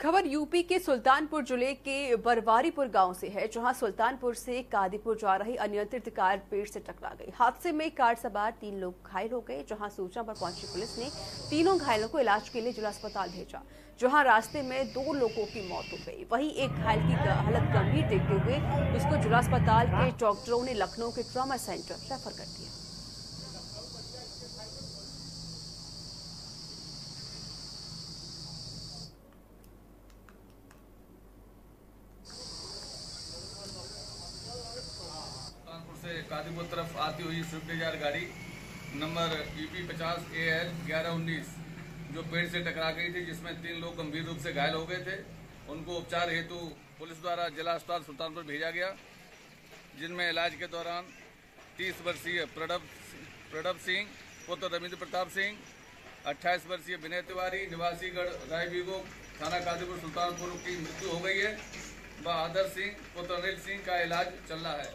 खबर यूपी के सुल्तानपुर ज़िले के बरवारीपुर गाँव से है, जहाँ सुल्तानपुर से कादीपुर जा रही अनियंत्रित कार पेड़ से टकरा गई। हादसे में कार सवार तीन लोग घायल हो गए, जहाँ सूचना पर पहुँची पुलिस ने तीनों घायलों को इलाज के लिए जिला अस्पताल भेजा, जहाँ रास्ते में दो लोगों की मौत हो गई। वहीं एक घायल की हालत गंभीर देखते हुए उसको जिला अस्पताल के डॉक्टरों ने लखनऊ के ट्रामा सेंटर रेफर कर दिया। सुल्तानपुर तरफ़ आती हुई स्विफ्ट डिज़ायर गाड़ी नंबर ईपी पचास ए एल ग्यारह उन्नीस, जो पेड़ से टकरा गई थी, जिसमें तीन लोग गंभीर रूप से घायल हो गए थे। उनको उपचार हेतु पुलिस द्वारा जिला अस्पताल सुल्तानपुर भेजा गया, जिनमें इलाज के दौरान तीस वर्षीय प्रणब प्रणब सिंह, पुत्र रविंद्र प्रताप सिंह, अट्ठाईस वर्षीय विनय तिवारी, निवासीगढ़, रायबीगो थाना कादीपुर सुल्तानपुर की मृत्यु हो गई है। व आदर सिंह, पुत्र अनिल सिंह का इलाज चल रहा है।